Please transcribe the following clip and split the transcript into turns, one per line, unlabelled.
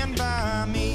stand by me.